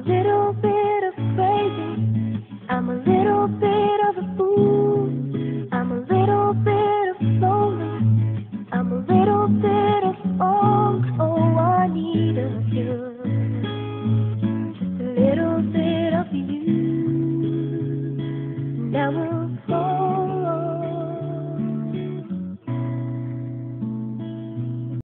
a little bit of crazy. I'm a little bit of a fool. I'm a little bit of lonely. I'm a little bit of all. Oh, I need of you. Just a little bit of you. Now